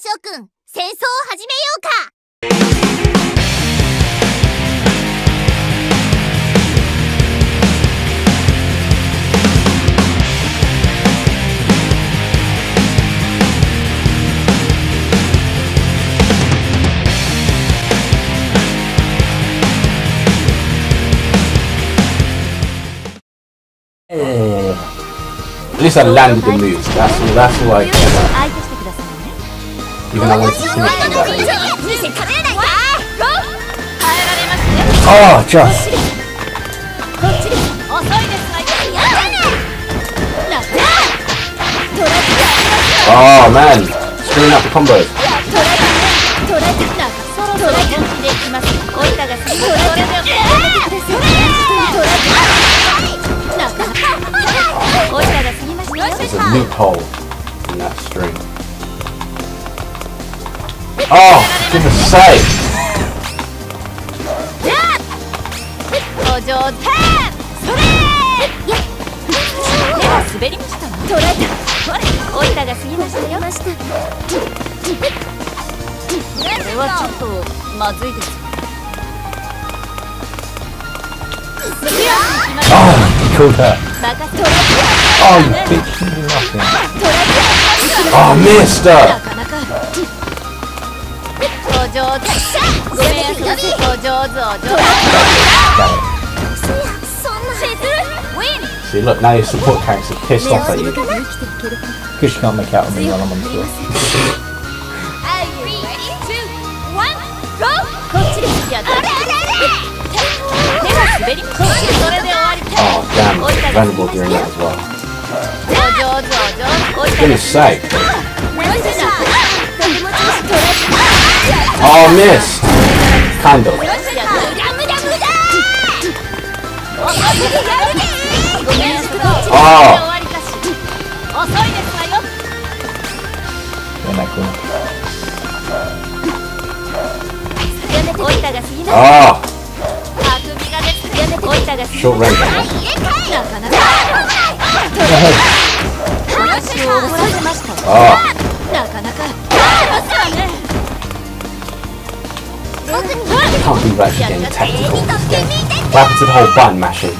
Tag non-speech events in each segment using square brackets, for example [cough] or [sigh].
将軍戦争を始めようか At least I landed the move. That's. That's all even though just Oh, just. Oh man, screwing up the combos. There's a loophole in that string. Oh, goodness sake! お上手それ手が滑りましたわ取れたおいたが過ぎましたよこれはちょっとまずいです Oh, killed her. 任せ Oh, you bitch, she did nothing. Oh, missed her! See, look, now your support character's pissed off at you. Because you can't make out with me while I'm on the floor. oh, damn, vulnerable during that as well. Goodness sake. Oh, missed! Kind of. 無駄無駄無駄ごめんなさい終あわりかし遅いですわよ Yeah, that cool. おいたが過ぎな Ah! あくびが出つやめておいたが過ぎ Short range, that なかなか話を怒らせました Ah! Can't do that again, technical. What happened to the whole button mashing?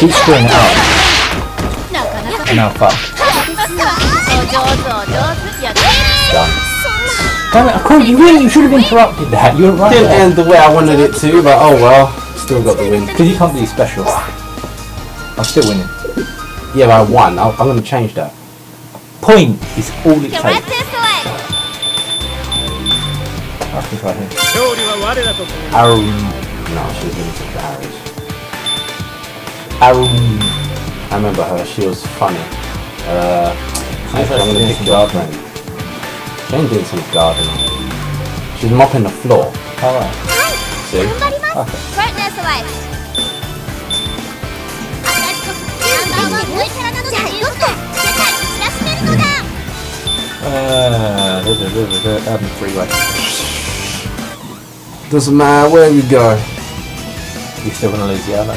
Keep screwing it up. No, fuck. Done. Damn it, Akuma, you really you should have interrupted that. You're right. Didn't there. end the way I wanted it to, but oh well. Still got the win. Because you can't do special. I'm still winning. Yeah, but I won. i am going to change that. Point is all it takes. Think about him. Arum. No, she's was really such. Arum. I remember her. She was funny. Uh, I'm going to pick you up, man. She ain't doing some gardening. She's mopping the floor. Alright. See? Okay. Uh, there's a, there's a, there's a, um, freeway. Doesn't matter where you go. You're still going to lose the other.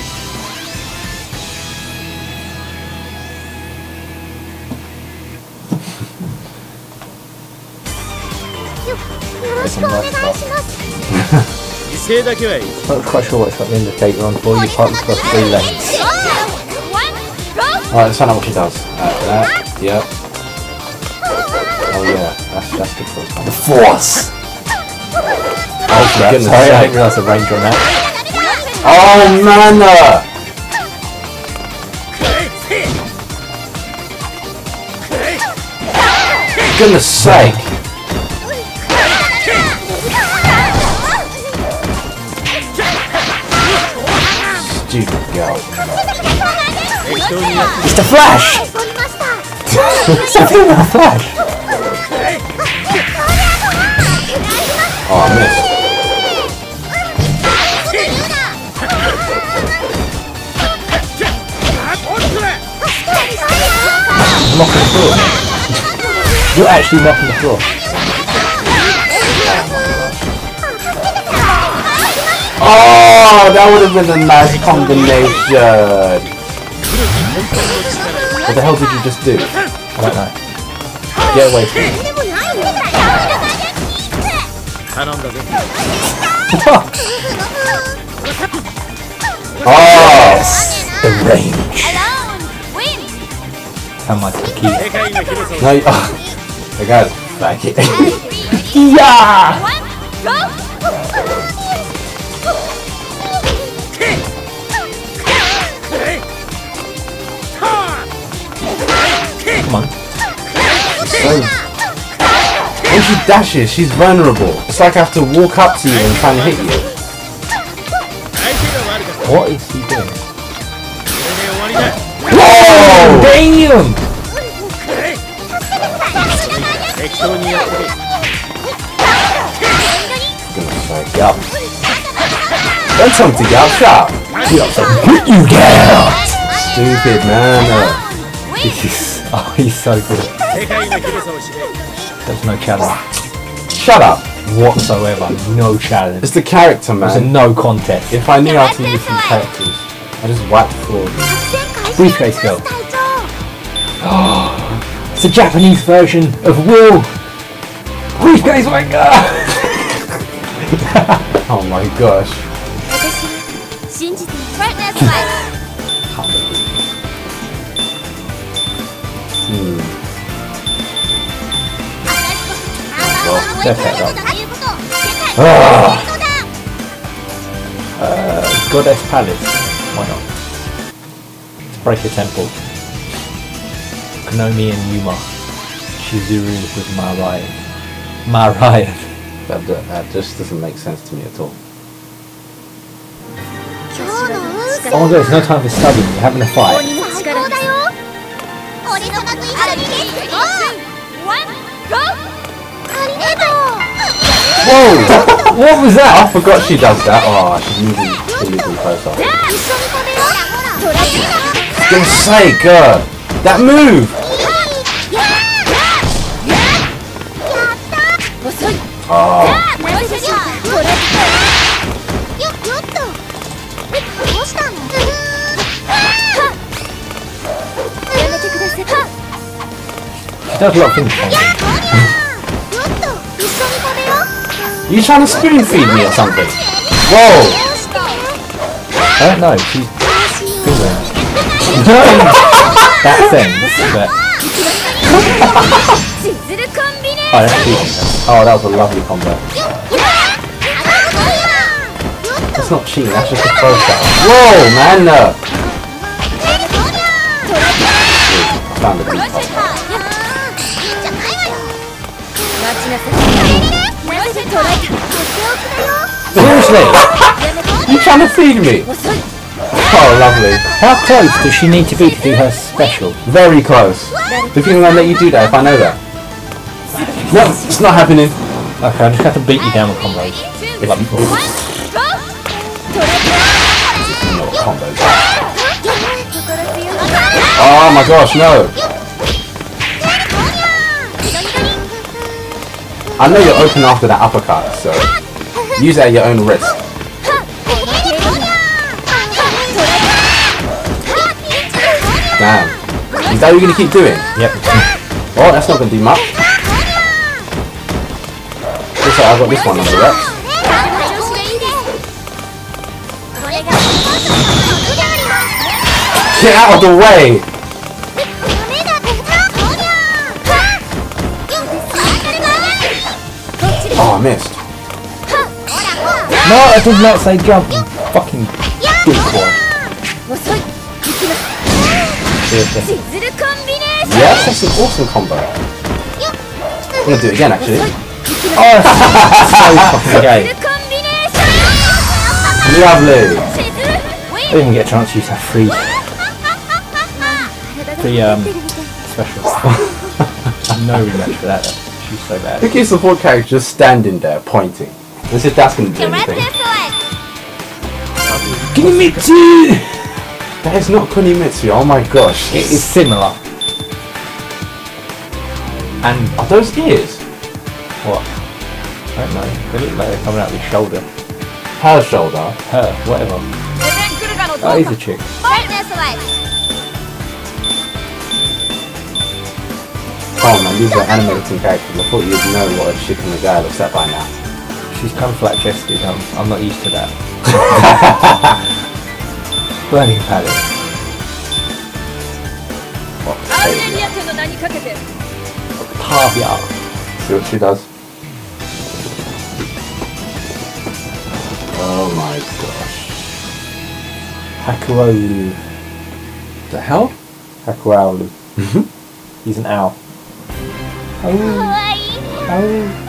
Not [laughs] quite sure what's got the indicator on for you, parked across three lanes. Alright, let's find out what she does. Uh, that, yep. Oh yeah, that's, that's good for us. The Force! Goodness, Sorry, I didn't realize the range on that. Oh, mana! Goodness sake! Stupid girl. It's the Flash! [laughs] Something with the Flash! Oh, man. the floor. You're actually mopping the floor. Oh, that would have been a nice combination. What the hell did you just do? I don't know. Get away from me. [laughs] oh, the range kama ciki na yi ah da gad ba ke iya Come on. So, when she dashes, she's vulnerable. It's like I have to walk up to you and try and hit you. What is he doing? Whoa! Damn! 適当にやってけ Gonna say, get up. Don't tell me to get up, shut up. You get out! Stupid man. Uh, This is. [laughs] Oh, he's so good. 世界の広さを知れ There's no challenge shut up. whatsoever. No challenge. It's the character, There's a man. no contest. If I knew how to use these characters, I just wiped the floor. Briefcase girl. [gasps] [gasps] [gasps] It's a Japanese version of Will. Please guys, my god! oh my gosh. hmm. Ah. Uh, goddess Palace. Why not? Break a temple. Naomi and Yuma. Shizuru with Mariah. Mariah. That, that just doesn't make sense to me at all. Oh, there's no time for studying. You're having a fight. Whoa! what was that? I forgot she does that. Oh, I should move in, close up. closer. Goodness! That move! ああ任せてほらよよっとどうしたのやめてください来たらフィンやこりゃよっと一緒に食べよう You trying to spoon feed me or something? Whoa! I don't know. She's good. No! that thing. But... oh, that's. Oh, that was a lovely combo. It's not cheating, that's just a throw shot. Whoa, man! No. I found a beat pop. Seriously? [laughs] you trying to feed me? Oh, lovely. How close does she need to be to do her special? Very close. Do you think gonna let you do that if I know that? No, it's not happening. Okay, I'm just going to beat you down with combos. Like. You know what combos are. Oh my gosh, no. I know you're open after that uppercut, so use it at your own risk. That what you're gonna keep doing? It? Yep. Oh, that's not gonna do much. Looks like I've got this one on the reps. Get out of the way! Oh, I missed. No, I did not say jump. you Fucking dick boy. Seriously. Yes, that's an awesome combo. I'm gonna do it again, actually. Oh, [laughs] so fucking great! Lovely. I didn't even get a chance to use that free, The um, special. [laughs] no rematch for that. She's so bad. Who gives support character just standing there pointing? This is that's gonna do anything. Kunimitsu! That is not Kunimitsu, oh my gosh. It is similar. And are those ears? What? I don't know. They look like they're coming out of his shoulder. Her shoulder. Her. Whatever. That oh, is a chick. Oh man, these are animated characters. I thought you'd know what a chick and a guy looks like by now. She's kind of flat-chested. I'm, I'm not used to that. [laughs] Bloody palace. What? See what she does. Oh my gosh. Hackerone. The hell? Hackerone. Mm -hmm. He's an owl. Oh. Oh.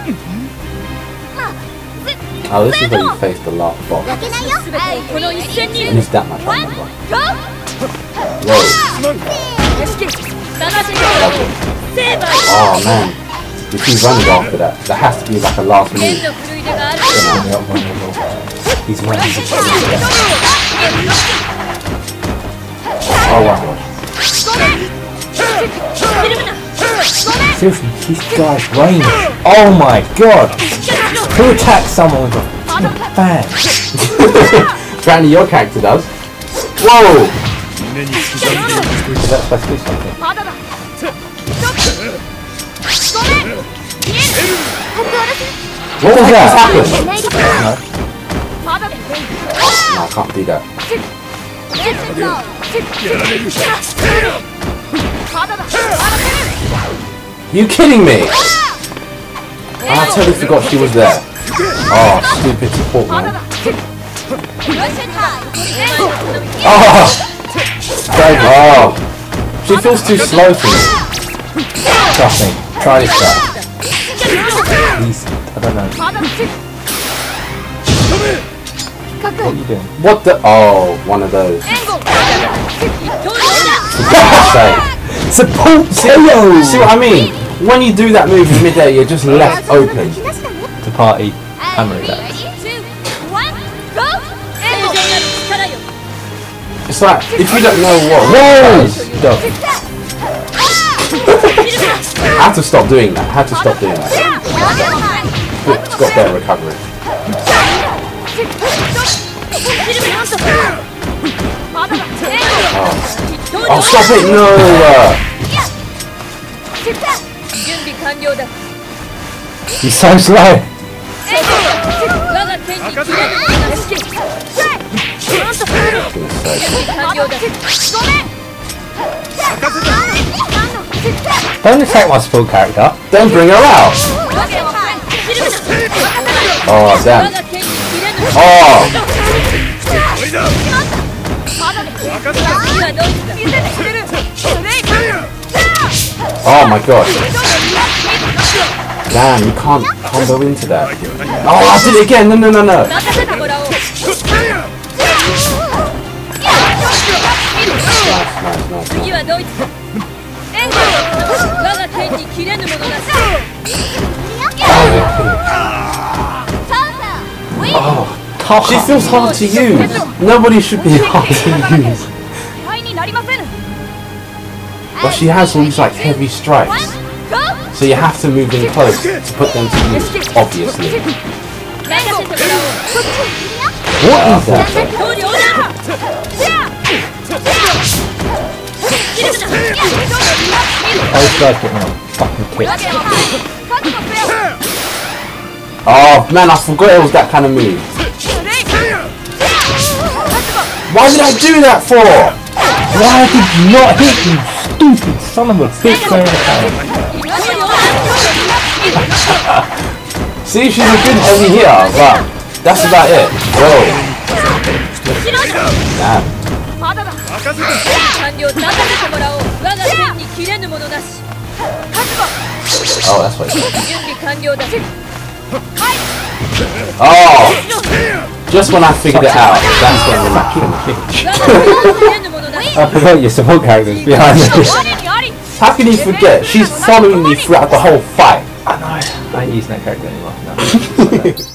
Oh, this is where you boss. And he's that much on Whoa. Oh man, the two running after that. That has to be like a last move. He's running. Oh wow. Seriously, this guy's range. Oh my god! Who attacks someone with a bang? [laughs] Apparently your character does. Whoa! 胸に刻んでおくとい Is that supposed to do something? まだだ What was that? happened? ないで まだだ No, I can't do that. やられる You kidding me? I totally forgot she was there. Oh, stupid support man. Oh! Don't. Oh. She feels too slow for me. Trust me. Try this guy. He's, I don't know. What are you doing? What the? Oh, one of those. Support Zero! See what I mean? When you do that move in midair, you're just left open to party and relax. fact, if you don't know what Whoa! I have to stop doing that. I have to stop doing that. But it's got better recovery. Oh. oh, stop it! No! He's so slow! Don't attack my support character. Don't bring her out. Oh, damn. Oh. Oh my god. Damn, you can't combo into that. Oh, I did it again. No, no, no, no. ドイツだ援護我が天に切れぬものなし Oh, she feels hard to use. Nobody should be hard to use. 敗になりませぬ But she has all these like heavy strikes. So you have to move in close to put them to use, obviously. 任せてもら What is that? I'll start getting a fucking kick. Oh man, I forgot it was that kind of move. Why did I do that for? Why did you not hit you stupid son of a bitch [laughs] See, she's a good enemy here, but that's about it. bro. Damn. まだだ任せて完了任せてもらおう我が天に切れぬものなし Oh, that's what it is. 準備完了だ Oh! Just when I figured it out, that's when the match finished. 我が天に切れぬものなし I forgot your support character's behind me. 我にあり How can you forget? She's following me throughout the whole fight. I know. I ain't using that character anymore. No. [laughs]